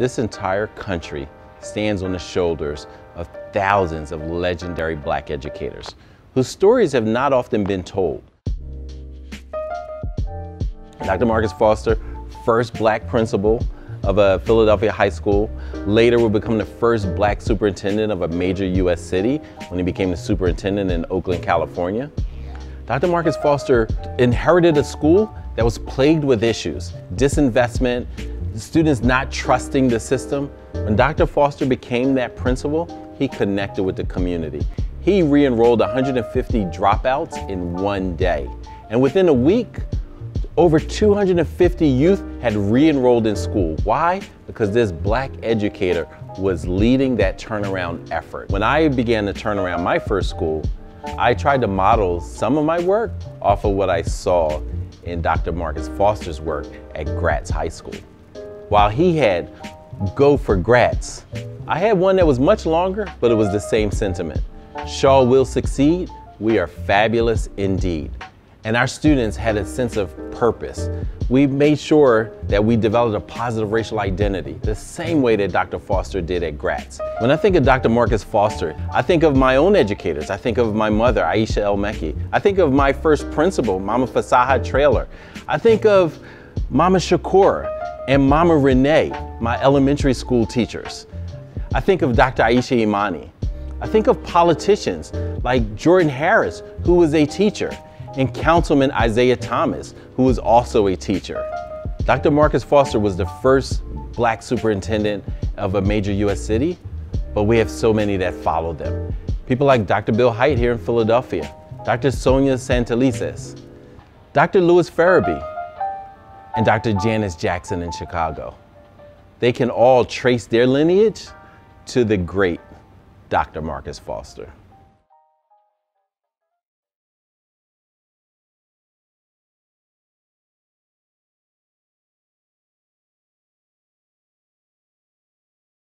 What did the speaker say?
This entire country stands on the shoulders of thousands of legendary black educators whose stories have not often been told. Dr. Marcus Foster, first black principal of a Philadelphia high school, later would become the first black superintendent of a major US city when he became the superintendent in Oakland, California. Dr. Marcus Foster inherited a school that was plagued with issues, disinvestment, students not trusting the system. When Dr. Foster became that principal, he connected with the community. He re-enrolled 150 dropouts in one day. And within a week, over 250 youth had re-enrolled in school. Why? Because this black educator was leading that turnaround effort. When I began to turn around my first school, I tried to model some of my work off of what I saw in Dr. Marcus Foster's work at Gratz High School. While he had Go for Gratz, I had one that was much longer, but it was the same sentiment. Shaw will succeed. We are fabulous indeed and our students had a sense of purpose. We made sure that we developed a positive racial identity, the same way that Dr. Foster did at Gratz. When I think of Dr. Marcus Foster, I think of my own educators. I think of my mother, Aisha El Mekki. I think of my first principal, Mama Fasaha Trailer. I think of Mama Shakur and Mama Renee, my elementary school teachers. I think of Dr. Aisha Imani. I think of politicians like Jordan Harris, who was a teacher and Councilman Isaiah Thomas, who was also a teacher. Dr. Marcus Foster was the first black superintendent of a major US city, but we have so many that followed them. People like Dr. Bill Hite here in Philadelphia, Dr. Sonja Santelises, Dr. Lewis Ferebee, and Dr. Janice Jackson in Chicago. They can all trace their lineage to the great Dr. Marcus Foster.